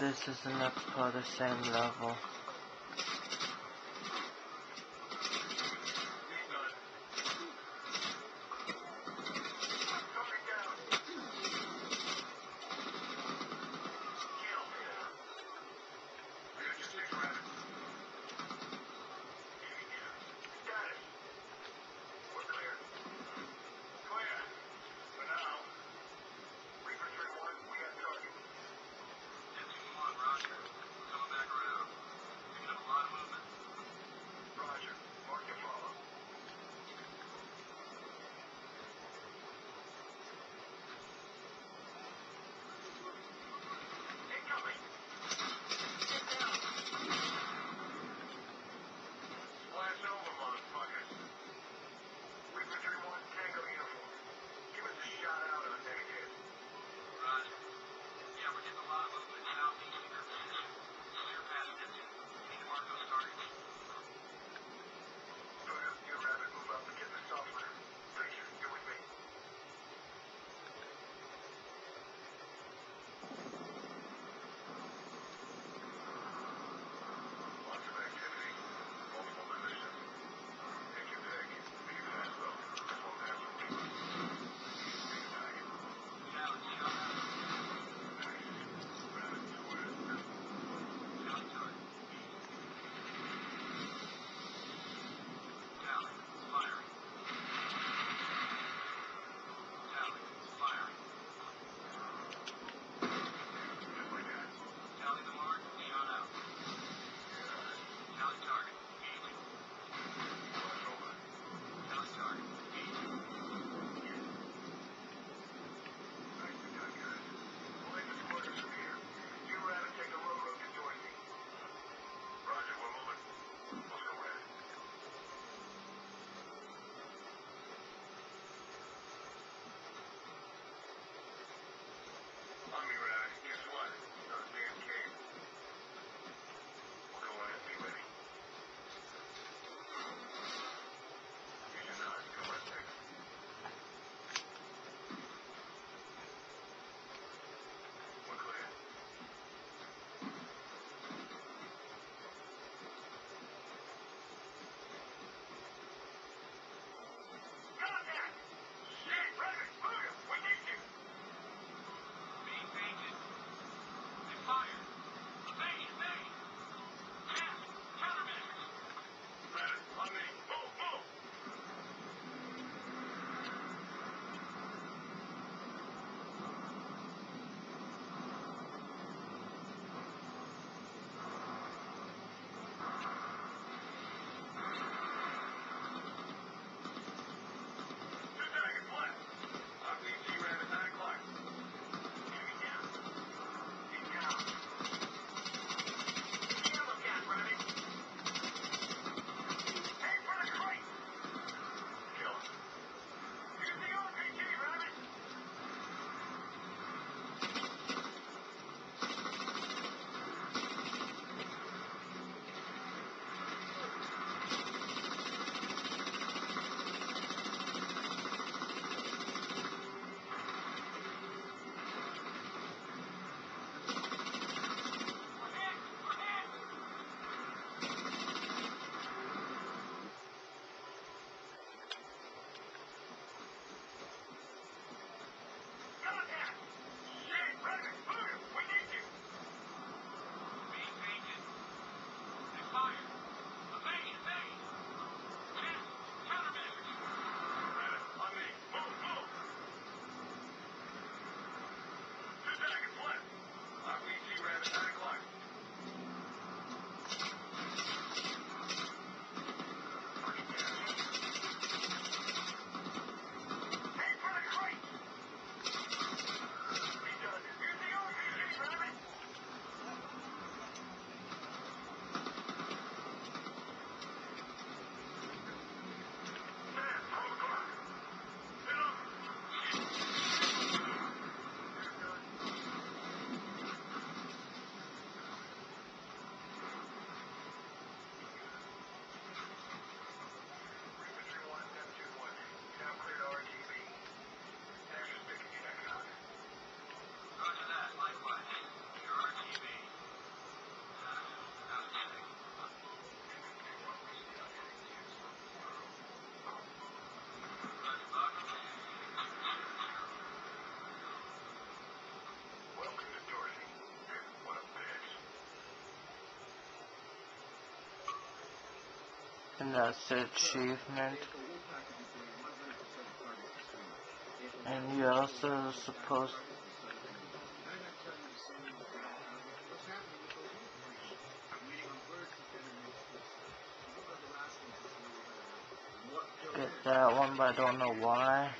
This is the next part of the same level. That's achievement. And you're also supposed get that one, but I don't know why.